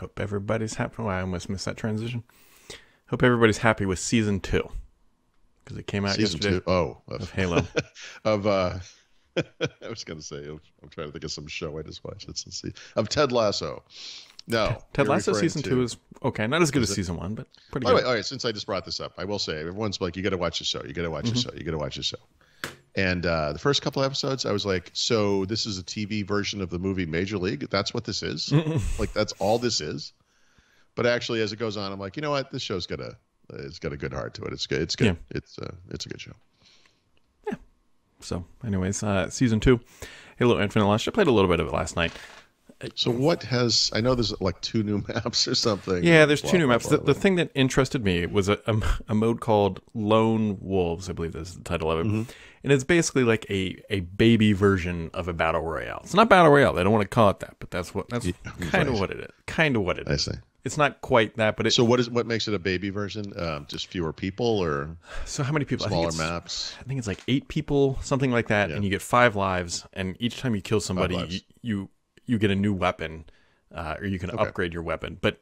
Hope everybody's happy. Wow, I almost missed that transition. Hope everybody's happy with season two because it came out Season yesterday two. Oh, of of, Halo. of uh, I was gonna say of, I'm trying to think of some show I just watched. Let's see. Of Ted Lasso. No, Ted Lasso season to- two is okay, not as good as season one, but pretty By good. way, all right. Since I just brought this up, I will say everyone's like, "You got to watch the show. You got to watch the show. You got to watch the show." And uh, the first couple episodes, I was like, "So this is a TV version of the movie Major League? That's what this is? like that's all this is?" But actually, as it goes on, I'm like, you know what? This show's got a it's got a good heart to it. It's good. It's good. Yeah. It's uh, it's a good show. Yeah. So, anyways, uh, season two, Halo Infinite launched. I played a little bit of it last night. So what has I know there's like two new maps or something. Yeah, there's Blah, two new blah, maps. blah, The, the thing that interested me was a, a, a mode called Lone Wolves. I believe that's the title of it, Mm-hmm. and it's basically like a, a baby version of a battle royale. It's not battle royale. They don't want to call it that, but that's what that's kind of what it is. Kind of what it is. I see. It's not quite that, but it. So what is what makes it a baby version? Um, just fewer people or So how many people? Smaller it's, maps? I think it's like eight people, something like that, and you get five lives. And each time you kill somebody, you, you you get a new weapon, uh, or you can upgrade your weapon. But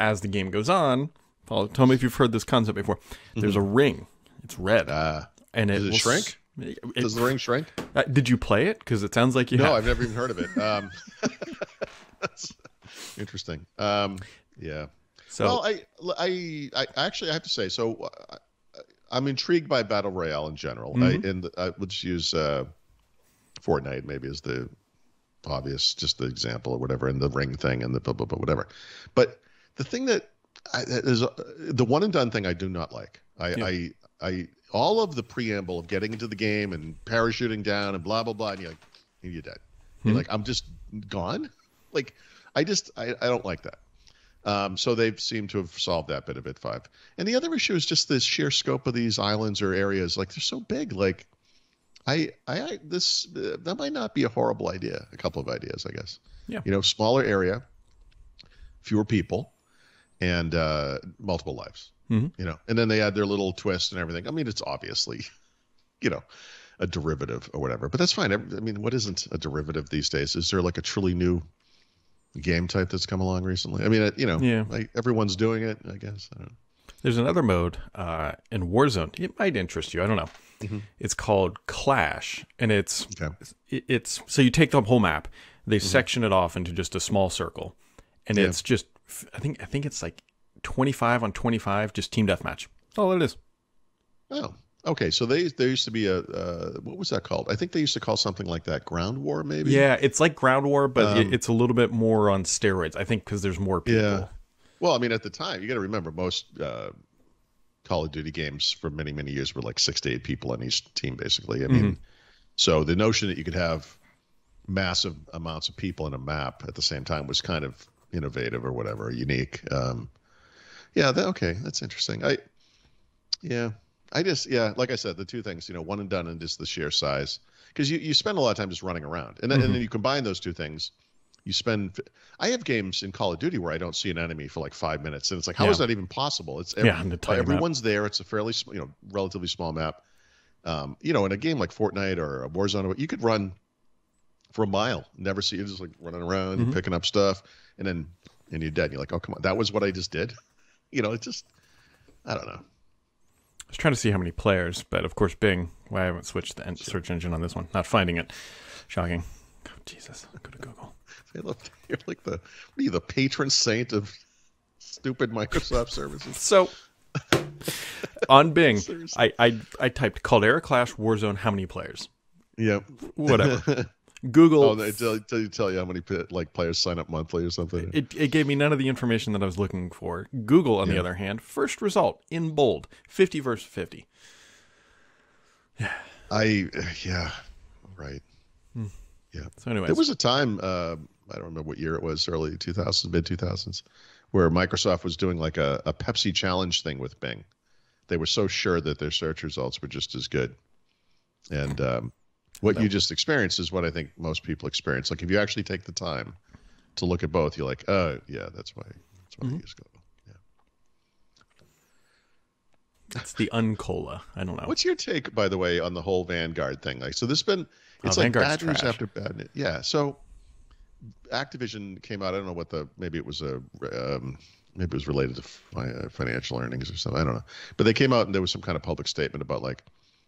as the game goes on, Paul, tell me if you've heard this concept before. There's a ring. It's red, Uh, and it does it will shrink? it- does the ring shrink? uh, did you play it? Because it sounds like you No, have. I've never even heard of it. Um, interesting. Um, yeah. So well, I, I, I actually I have to say, so uh, I'm intrigued by battle royale in general. I, and I will just use uh, Fortnite maybe as the obvious, just the example or whatever, and the ring thing and the blah blah blah whatever. But the thing that I, that is uh, the one and done thing I do not like. I, Yeah. I, I, all of the preamble of getting into the game and parachuting down and blah blah blah, and you're like, you're dead. You're like, I'm just gone. Like, I just, I, I don't like that. Um, so they've seemed to have solved that bit of it five. And the other issue is just the sheer scope of these islands or areas. Like they're so big. Like I, I, I this uh, that might not be a horrible idea. A couple of ideas, I guess. Yeah. You know, smaller area, fewer people, and uh, multiple lives. Mhm. You know, and then they add their little twist and everything. I mean, it's obviously, you know, a derivative or whatever. But that's fine. I I mean, what isn't a derivative these days? Is there like a truly new game type that's come along recently? I mean, it, you know, Yeah. like everyone's doing it. I guess. I don't know. There's another mode uh, in Warzone. It might interest you. I don't know. It's called Clash, and it's Okay. it's so you take the whole map, they section it off into just a small circle, and Yeah. it's just I think I think it's like 25 on 25, just team deathmatch. That's all it is. Oh, okay. So they there used to be a uh, what was that called? I think they used to call something like that ground war, maybe. Yeah, it's like Ground War, but Um, it's a little bit more on steroids. I think because there's more people. Yeah. Well, I mean, at the time, you got to remember most uh, Call of Duty games for many many years were like six to eight people on each team, basically. I mean, so the notion that you could have massive amounts of people in a map at the same time was kind of innovative or whatever, unique. Um, yeah. That, okay, that's interesting. I yeah. I just yeah, like I said, the two things, you know, one and done and just the sheer size. Because you, you spend a lot of time just running around. And then, and then you combine those two things, you spend I have games in Call of Duty where I don't see an enemy for like five minutes, and it's like, how is Yeah. that even possible? It's Yeah, the tiny map. everyone's there. It's a fairly you know relatively small map. Um, you know, in a game like Fortnite or a Warzone, you could run for a mile, never see you just like running around, Mm-hmm. picking up stuff, and then and you're dead. And you're like, oh come on, that was what I just did. You know, it just I don't know. I was trying to see how many players, but of course Bing. Why I haven't switched the en- search engine on this one? Not finding it. Shocking. Oh, Jesus, go to Google. I love you're like the what are you the patron saint of stupid Microsoft services? So on Bing, I, I I typed Caldera Clash Warzone. How many players? Yep. Whatever. Google. Oh, they tell, tell, tell you how many like players sign up monthly or something. it, it gave me none of the information that I was looking for. Google, on the other hand, first result in bold, fifty versus fifty. Yeah. I yeah, right. Hmm. Yeah. So, anyways, There was a time uh, I don't remember what year it was, early 2000s, mid 2000s, where Microsoft was doing like a, a Pepsi challenge thing with Bing. They were so sure that their search results were just as good, and um, what you just experienced is what I think most people experience. Like if you actually take the time to look at both, you're like, oh yeah, that's why. That's why I use Google. Yeah. It's the Uncola. I don't know. What's your take, by the way, on the whole Vanguard thing? Like, so this has been it's Oh, like Vanguard's bad news trash. after bad news. Yeah. So Activision came out. I don't know what the maybe it was a um, maybe it was related to fi- uh, financial earnings or something. I don't know. But they came out and there was some kind of public statement about like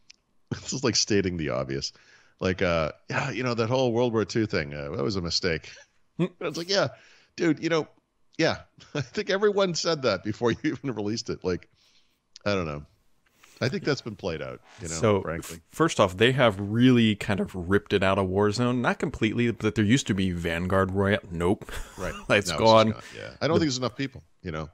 this is like stating the obvious. Like, uh, yeah, you know that whole World War II thing. Uh, that was a mistake. I was like, yeah, dude, you know, yeah. I think everyone said that before you even released it. Like, I don't know. I think that's been played out. You know, so frankly. first off, they have really kind of ripped it out of Warzone. Not completely, but there used to be Vanguard Royale. Nope. Right. It's No, gone. just Yeah. I don't think there's enough people. You know.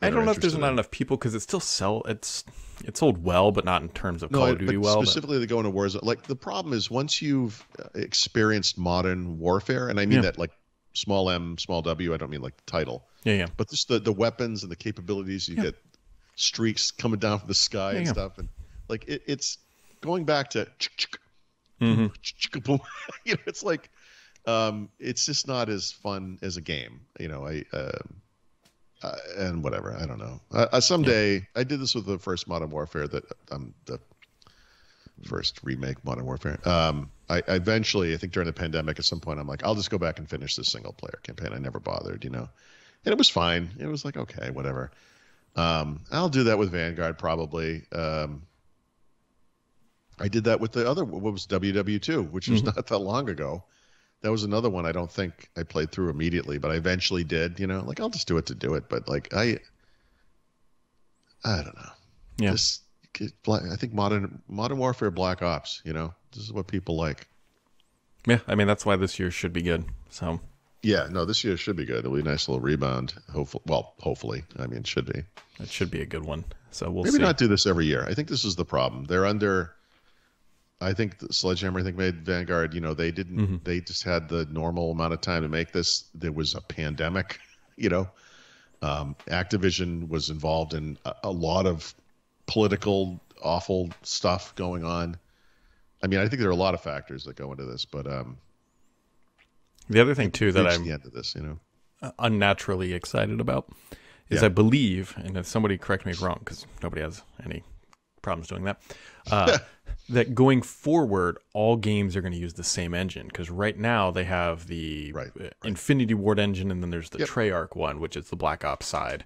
I don't know if there's not enough people because it still sell. It's it sold well, but not in terms of Call of Duty but well. but- specifically they go into Warzone. Like the problem is once you've uh, experienced modern warfare, and I mean Yeah. that like small m, small w. I don't mean like the title, yeah, yeah. but just the the weapons and the capabilities. You Yeah. get streaks coming down from the sky Yeah, and stuff, and like it, it's going back to Mhm. boom. you know, it's like um, it's just not as fun as a game. You know, I. Um, uh, and whatever, I don't know. Uh, uh, someday, I did this with the first Modern Warfare. That um, the first remake Modern Warfare. Um, I, I eventually, I think during the pandemic, at some point, I'm like, I'll just go back and finish this single player campaign. I never bothered, you know, and it was fine. It was like okay, whatever. Um, I'll do that with Vanguard probably. Um, I did that with the other. What was WW2, which was not that long ago. That was another one I don't think I played through immediately, but I eventually did. You know, like I'll just do it to do it. But like I, I don't know. Yeah. This, I think modern Modern Warfare Black Ops. You know, this is what people like. Yeah, I mean that's why this year should be good. So Yeah, no, this year should be good. It'll be a nice little rebound. Hopefully, well, hopefully. I mean, should be. it should be a good one. So we'll Maybe see. not do this every year. I think this is the problem. They're under. I think the Sledgehammer. I think made Vanguard. You know, they didn't. Mm-hmm. They just had the normal amount of time to make this. There was a pandemic. You know, um, Activision was involved in a, a lot of political awful stuff going on. I mean, I think there are a lot of factors that go into this, but um, The other thing too that I'm the end of this, you know. unnaturally excited about is Yeah. I believe, and if somebody correct me if wrong, because nobody has any problems doing that, uh, that going forward, all games are going to use the same engine. Because right now they have the Right, uh, Infinity Ward engine, and then there's the Yep. Treyarch one, which is the Black Ops side,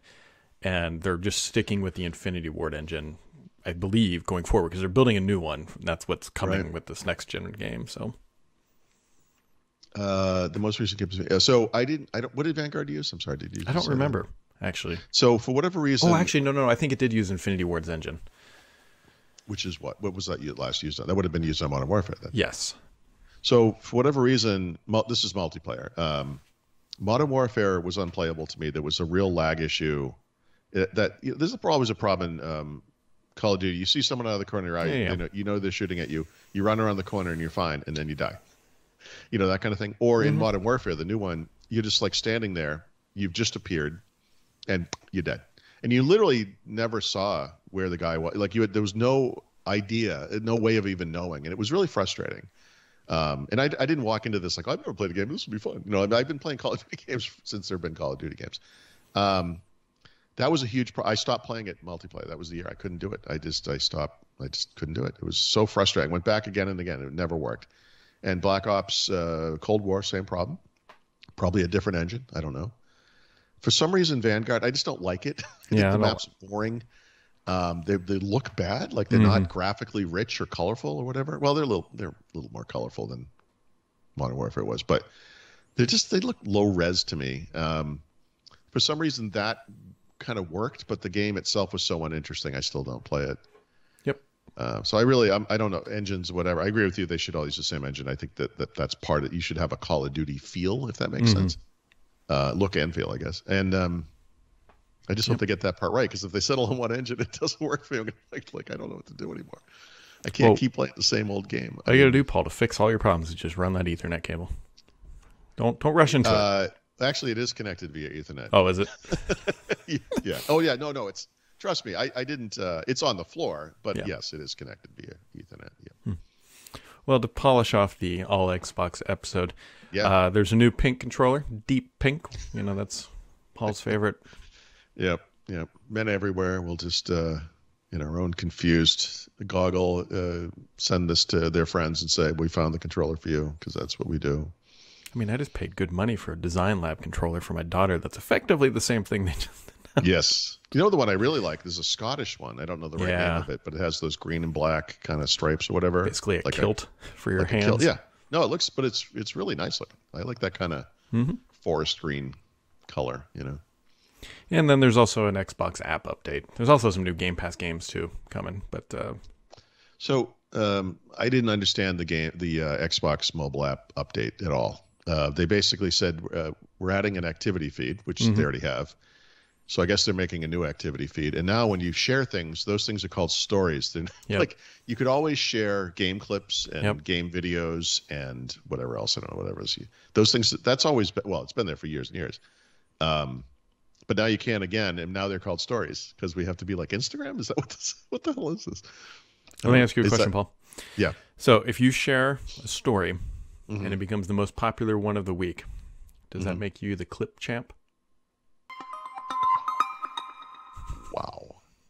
and they're just sticking with the Infinity Ward engine. I believe going forward because they're building a new one. That's what's coming Right. with this next gen game. So Uh, the most recent games. uh, So I didn't. I don't. What did Vanguard use? I'm sorry. Did you? I don't say that? remember actually. So for whatever reason, Oh, actually, no, no, no. I think it did use Infinity Ward's engine. which is what? What was that you last used on? That would have been used on Modern Warfare then. Yes. So for whatever reason, this is multiplayer. Um, Modern Warfare was unplayable to me. There was a real lag issue. It, that you know, there's a- always a problem in um, Call of Duty. You see someone out of the corner of your eye, Yeah, yeah. You, know, you know they're shooting at you. You run around the corner and you're fine, and then you die. You know that kind of thing. Or Mm-hmm. in Modern Warfare, the new one, you're just like standing there. You've just appeared, and you're dead. And you literally never saw where the guy was. Like you, had, there was no idea, no way of even knowing, and it was really frustrating. Um, and I, I didn't walk into this like I've never played a game. This will be fun. You know, I mean, I've been playing Call of Duty games since there've been Call of Duty games. Um, that was a huge. Pro- I stopped playing it multiplayer. That was the year I couldn't do it. I just I stopped. I just couldn't do it. It was so frustrating. Went back again and again. It never worked. And Black Ops uh, Cold War, same problem. Probably a different engine. I don't know. For some reason, Vanguard, I just don't like it. I Yeah, think the map's boring. Um, they they look bad, like they're not graphically rich or colorful or whatever. Well, they're a little they're a little more colorful than Modern Warfare was, but they're just they look low res to me. Um, for some reason, that kind of worked, but the game itself was so uninteresting. I still don't play it. Yep. Uh, so I really, I'm, I don't know engines, whatever. I agree with you. They should all use the same engine. I think that, that that's part of. You should have a Call of Duty feel, if that makes sense. Uh, look and feel, I guess. And um, I just hope they get that part right because if they settle on one engine, it doesn't work for me. I'm gonna like, like I don't know what to do anymore. I can't Well- keep playing the same old game. All you gotta do, Paul, to fix all your problems is just run that Ethernet cable. Don't don't rush into it. Uh, actually, it is connected via Ethernet. Oh, is it? yeah. Oh yeah. No, no. It's trust me. I, I didn't. Uh, it's on the floor, but Yeah. yes, it is connected via Ethernet. Yeah. Well, to polish off the all Xbox episode, Yeah. uh, there's a new pink controller, deep pink. You know that's Paul's favorite. Yep. Yep. Men everywhere will just, uh, in our own confused goggle, uh, send this to their friends and say, "We found the controller for you," because that's what we do. I mean, I just paid good money for a Design Lab controller for my daughter. That's effectively the same thing they just. Yes. You know the one I really like is a Scottish one. I don't know the right Yeah. name of it, but it has those green and black kind of stripes or whatever. Basically, a Like kilt for your like hands. Yeah. No, it looks, but it's it's really nice looking. I like that kind of Mm-hmm. forest green color. You know. And then there's also an Xbox app update. There's also some new Game Pass games too coming. But uh, So um, I didn't understand the game, the uh, Xbox mobile app update at all. Uh, they basically said uh, we're adding an activity feed, which Mm-hmm. they already have. So I guess they're making a new activity feed. And now when you share things, those things are called stories. They're Yep. like you could always share game clips and Yep. game videos and whatever else. I don't know whatever those things. That's always been, well, it's been there for years and years. Um, but now you can again, and now they're called stories because we have to be like Instagram. Is that what this? What the hell is this? let me ask you a Is question, that- Paul. Yeah. So if you share a story Mm-hmm. and it becomes the most popular one of the week, does that Mhm. make you the clip champ?